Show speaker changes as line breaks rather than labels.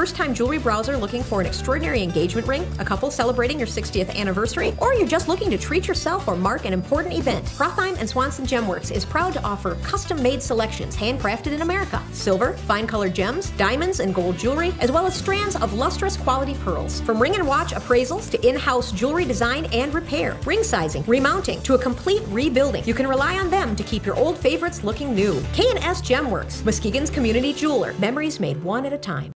first time jewelry browser looking for an extraordinary engagement ring, a couple celebrating your 60th anniversary, or you're just looking to treat yourself or mark an important event, Prothyme and Swanson Gemworks is proud to offer custom made selections handcrafted in America silver, fine colored gems, diamonds, and gold jewelry, as well as strands of lustrous quality pearls. From ring and watch appraisals to in house jewelry design and repair, ring sizing, remounting, to a complete rebuilding, you can rely on them to keep your old favorites looking new. K&S Gemworks, Muskegon's community jeweler. Memories made one at a time.